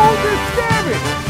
understand it.